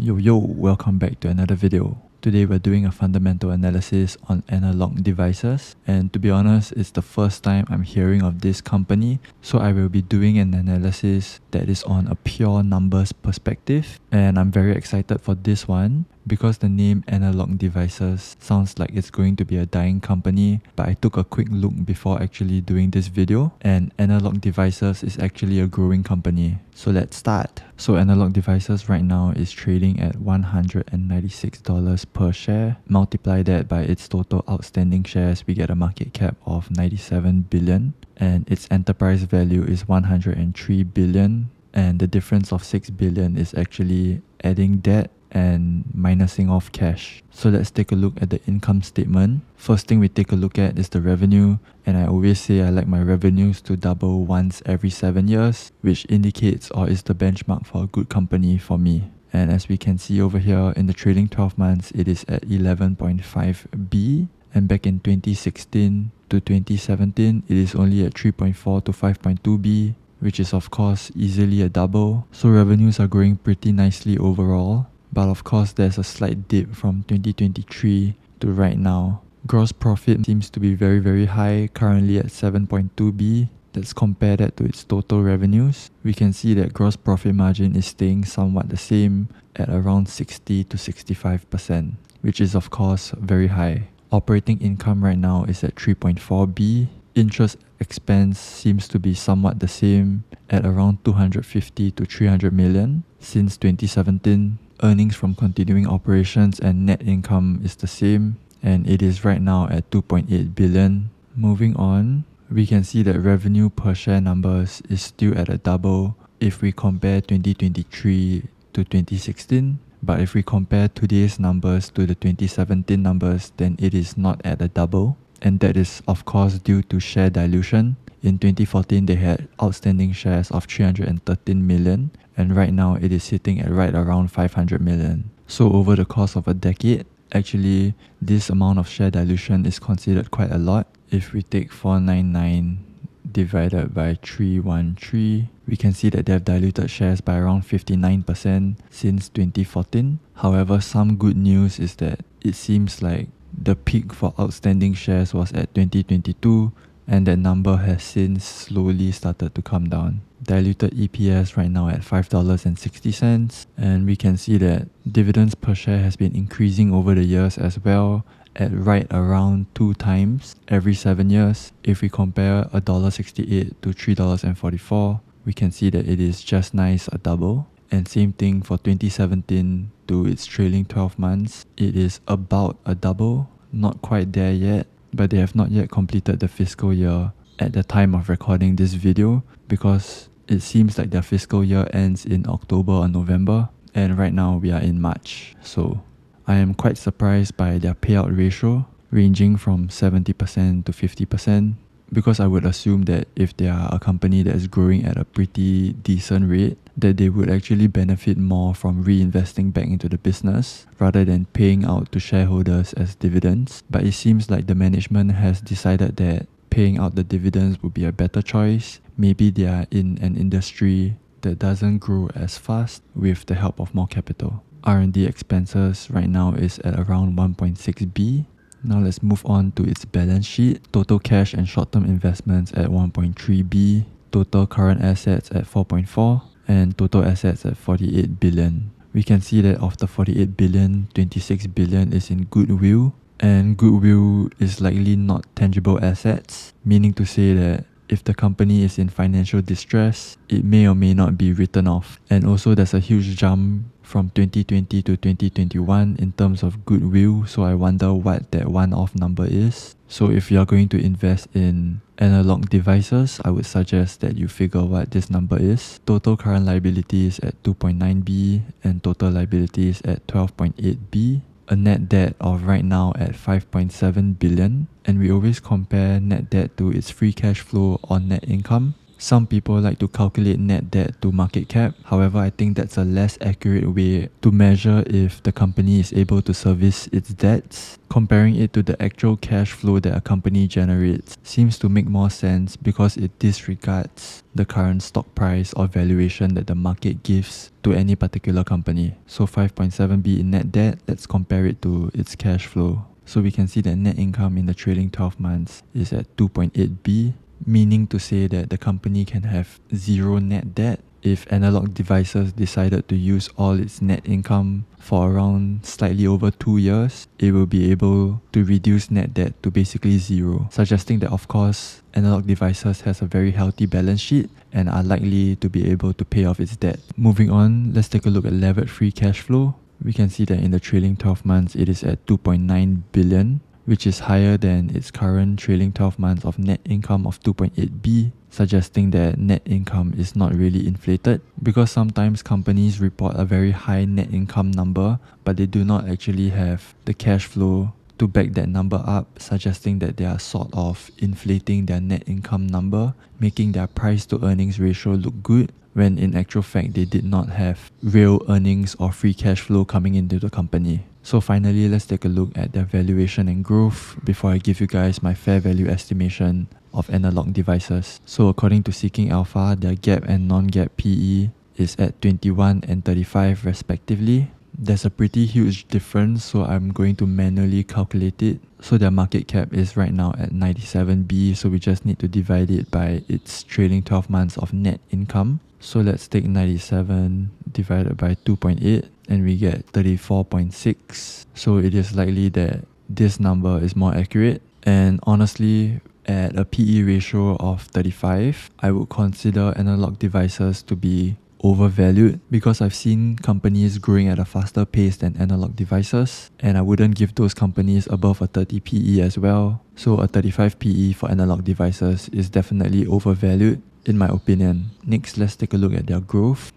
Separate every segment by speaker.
Speaker 1: Yo yo, welcome back to another video. Today we're doing a fundamental analysis on analog devices and to be honest it's the first time I'm hearing of this company so I will be doing an analysis that is on a pure numbers perspective and I'm very excited for this one because the name Analog Devices sounds like it's going to be a dying company, but I took a quick look before actually doing this video, and Analog Devices is actually a growing company. So let's start. So Analog Devices right now is trading at $196 per share. Multiply that by its total outstanding shares, we get a market cap of 97 billion and its enterprise value is 103 billion and the difference of 6 billion is actually adding debt and minusing off cash. So let's take a look at the income statement. First thing we take a look at is the revenue and I always say I like my revenues to double once every 7 years which indicates or is the benchmark for a good company for me. And as we can see over here in the trailing 12 months it is at 11.5B and back in 2016 to 2017 it is only at 3.4 to 5.2B which is of course easily a double. So revenues are growing pretty nicely overall but of course there's a slight dip from 2023 to right now. Gross profit seems to be very very high, currently at 7.2B. Let's compare that to its total revenues. We can see that gross profit margin is staying somewhat the same at around 60 to 65%, which is of course very high. Operating income right now is at 3.4B. Interest expense seems to be somewhat the same at around 250 to 300 million since 2017 earnings from continuing operations and net income is the same and it is right now at 2.8 billion. Moving on, we can see that revenue per share numbers is still at a double if we compare 2023 to 2016. But if we compare today's numbers to the 2017 numbers, then it is not at a double. And that is of course due to share dilution. In 2014, they had outstanding shares of 313 million, and right now it is sitting at right around 500 million. So over the course of a decade, actually this amount of share dilution is considered quite a lot. If we take 499 divided by 313, we can see that they have diluted shares by around 59% since 2014. However, some good news is that it seems like the peak for outstanding shares was at 2022 and that number has since slowly started to come down diluted EPS right now at $5.60 and we can see that dividends per share has been increasing over the years as well at right around 2 times every 7 years. If we compare $1.68 to $3.44, we can see that it is just nice a double. And same thing for 2017 to its trailing 12 months, it is about a double, not quite there yet, but they have not yet completed the fiscal year at the time of recording this video because it seems like their fiscal year ends in October or November and right now we are in March. So I am quite surprised by their payout ratio ranging from 70% to 50% because I would assume that if they are a company that is growing at a pretty decent rate, that they would actually benefit more from reinvesting back into the business rather than paying out to shareholders as dividends. But it seems like the management has decided that paying out the dividends would be a better choice. Maybe they are in an industry that doesn't grow as fast with the help of more capital. R&D expenses right now is at around 1.6B. Now let's move on to its balance sheet. Total cash and short-term investments at 1.3B, total current assets at 4.4 and total assets at 48 billion. We can see that of the 48 billion, 26 billion is in goodwill and goodwill is likely not tangible assets, meaning to say that if the company is in financial distress, it may or may not be written off. And also, there's a huge jump from 2020 to 2021 in terms of goodwill, so I wonder what that one off number is. So, if you're going to invest in analog devices, I would suggest that you figure what this number is. Total current liabilities at 2.9B and total liabilities at 12.8B a net debt of right now at 5.7 billion and we always compare net debt to its free cash flow on net income Some people like to calculate net debt to market cap. However, I think that's a less accurate way to measure if the company is able to service its debts. Comparing it to the actual cash flow that a company generates seems to make more sense because it disregards the current stock price or valuation that the market gives to any particular company. So 5.7b in net debt, let's compare it to its cash flow. So we can see that net income in the trailing 12 months is at 2.8b, meaning to say that the company can have zero net debt if analog devices decided to use all its net income for around slightly over two years, it will be able to reduce net debt to basically zero, suggesting that, of course, analog devices has a very healthy balance sheet and are likely to be able to pay off its debt. Moving on, let's take a look at levered free cash flow. We can see that in the trailing 12 months it is at 2.9 billion which is higher than its current trailing 12 months of net income of 2.8b suggesting that net income is not really inflated because sometimes companies report a very high net income number but they do not actually have the cash flow to back that number up, suggesting that they are sort of inflating their net income number, making their price to earnings ratio look good, when in actual fact they did not have real earnings or free cash flow coming into the company. So finally, let's take a look at their valuation and growth before I give you guys my fair value estimation of analog devices. So according to Seeking Alpha, their GAAP and non-GAAP PE is at 21 and 35 respectively, there's a pretty huge difference, so I'm going to manually calculate it. So their market cap is right now at 97B, so we just need to divide it by its trailing 12 months of net income. So let's take 97 divided by 2.8 and we get 34.6. So it is likely that this number is more accurate. And honestly, at a PE ratio of 35, I would consider analog devices to be overvalued because I've seen companies growing at a faster pace than analog devices, and I wouldn't give those companies above a 30 PE as well. So, a 35 PE for analog devices is definitely overvalued, in my opinion. Next, let's take a look at their growth.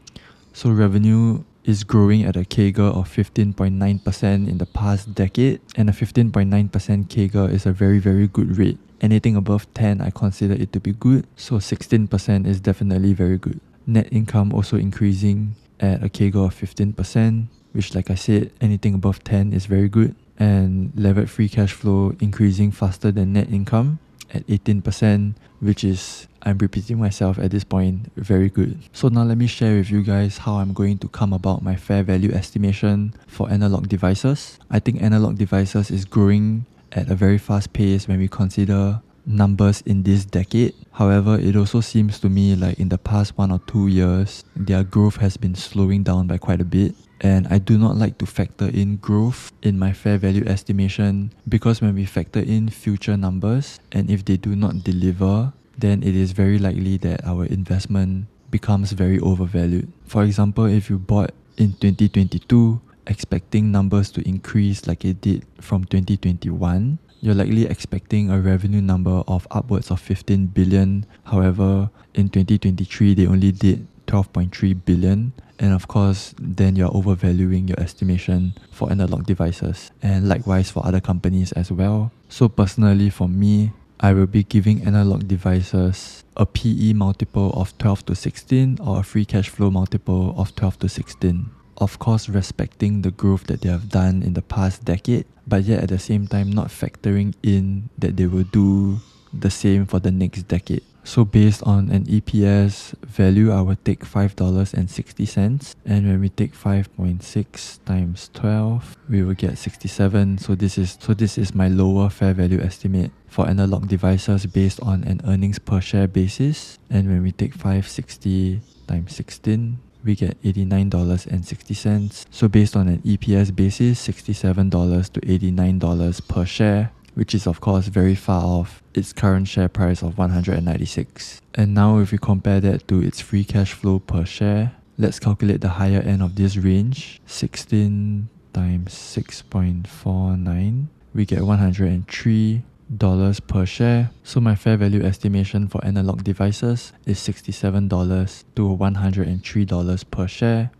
Speaker 1: So, revenue is growing at a CAGR of 15.9% in the past decade, and a 15.9% CAGR is a very, very good rate. Anything above 10, I consider it to be good, so 16% is definitely very good net income also increasing at a CAGR of 15%, which, like I said, anything above 10 is very good. And levered free cash flow increasing faster than net income at 18%, which is, I'm repeating myself at this point, very good. So now let me share with you guys how I'm going to come about my fair value estimation for analog devices. I think analog devices is growing at a very fast pace when we consider numbers in this decade. However, it also seems to me like in the past one or two years, their growth has been slowing down by quite a bit. And I do not like to factor in growth in my fair value estimation because when we factor in future numbers and if they do not deliver, then it is very likely that our investment becomes very overvalued. For example, if you bought in 2022 expecting numbers to increase like it did from 2021, you're likely expecting a revenue number of upwards of 15 billion. However, in 2023, they only did 12.3 billion. And of course, then you're overvaluing your estimation for analog devices, and likewise for other companies as well. So, personally, for me, I will be giving analog devices a PE multiple of 12 to 16 or a free cash flow multiple of 12 to 16 of course respecting the growth that they have done in the past decade, but yet at the same time not factoring in that they will do the same for the next decade. So based on an EPS value, I will take $5.60 and when we take 5.6 times 12, we will get 67. So this is so this is my lower fair value estimate for analog devices based on an earnings per share basis. And when we take 560 times 16, we get $89.60. So based on an EPS basis, $67 to $89 per share, which is of course very far off its current share price of 196. And now if we compare that to its free cash flow per share, let's calculate the higher end of this range, 16 times 6.49, we get 103 dollars per share. So my fair value estimation for analog devices is $67 to $103 per share,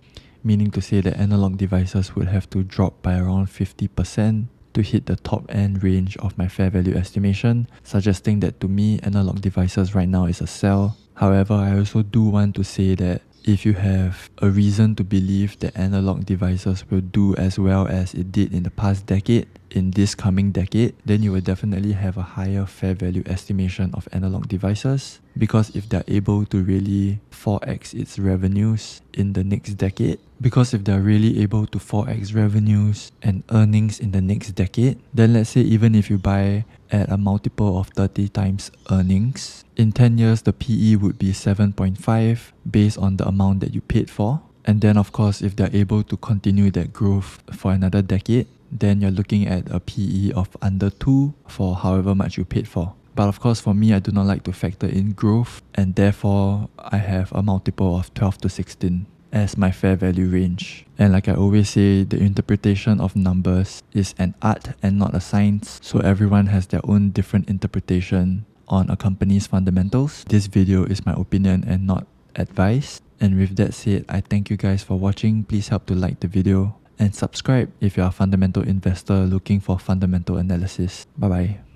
Speaker 1: meaning to say that analog devices would have to drop by around 50% to hit the top end range of my fair value estimation, suggesting that to me analog devices right now is a sell. However, I also do want to say that if you have a reason to believe that analog devices will do as well as it did in the past decade in this coming decade, then you will definitely have a higher fair value estimation of analog devices. Because if they're able to really 4x its revenues in the next decade, because if they're really able to 4x revenues and earnings in the next decade, then let's say even if you buy at a multiple of 30 times earnings, in 10 years the PE would be 7.5 based on the amount that you paid for. And then of course if they're able to continue that growth for another decade, then you're looking at a PE of under 2 for however much you paid for. But of course, for me, I do not like to factor in growth, and therefore, I have a multiple of 12 to 16 as my fair value range. And like I always say, the interpretation of numbers is an art and not a science, so everyone has their own different interpretation on a company's fundamentals. This video is my opinion and not advice. And with that said, I thank you guys for watching. Please help to like the video and subscribe if you are a fundamental investor looking for fundamental analysis. Bye bye.